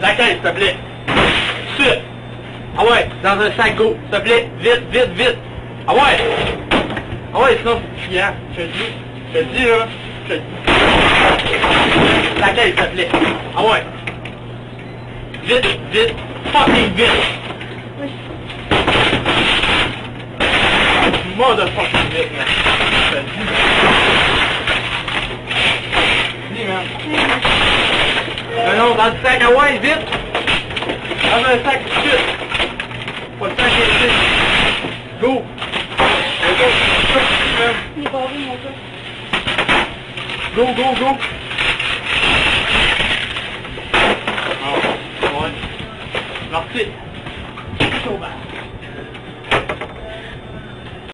La caisse, s'il te plaît. Suite. Ah ouais, dans un sac, go. S'il te plaît, vite, vite, vite. Ah ouais. Ah ouais, sinon, c'est chiant. Je te dis. Je te dis, là. Je te dis. La caisse, s'il te plaît. Ah ouais. Vite, vite. Fucking vite. Oui. Motherfucking vite, man. Je te. Dis, man. Non, non, dans le sac, ah ouais, vite. Dans un sac, tout de suite. Pas le sac ici. Go. Go, go. Il est barré, mon gars. Go, go, go. Ah, ouais. Merci. Chaud, man.